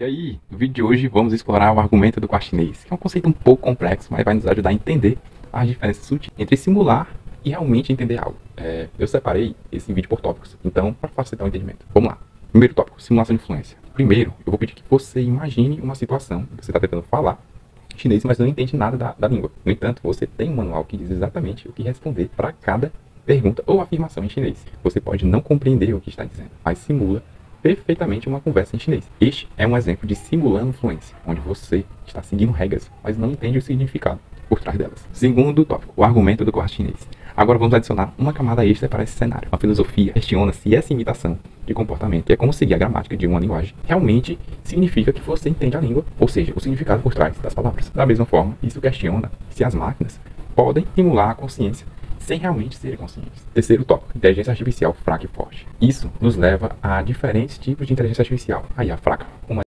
E aí, no vídeo de hoje vamos explorar o argumento do quartinês, que é um conceito um pouco complexo, mas vai nos ajudar a entender as diferenças sutis entre simular e realmente entender algo. É, eu separei esse vídeo por tópicos, então para facilitar o entendimento. Vamos lá. Primeiro tópico, simulação de influência. Primeiro, eu vou pedir que você imagine uma situação que você está tentando falar chinês, mas não entende nada da, da língua. No entanto, você tem um manual que diz exatamente o que responder para cada pergunta ou afirmação em chinês. Você pode não compreender o que está dizendo, mas simula perfeitamente uma conversa em chinês. Este é um exemplo de simulando fluência, onde você está seguindo regras, mas não entende o significado por trás delas. Segundo tópico, o argumento do quarto chinês. Agora vamos adicionar uma camada extra para esse cenário. A filosofia questiona se essa imitação de comportamento é como seguir a gramática de uma linguagem realmente significa que você entende a língua, ou seja, o significado por trás das palavras. Da mesma forma, isso questiona se as máquinas podem simular a consciência sem realmente serem conscientes. Terceiro tópico, inteligência artificial fraca e forte. Isso nos leva a diferentes tipos de inteligência artificial. Aí a fraca, como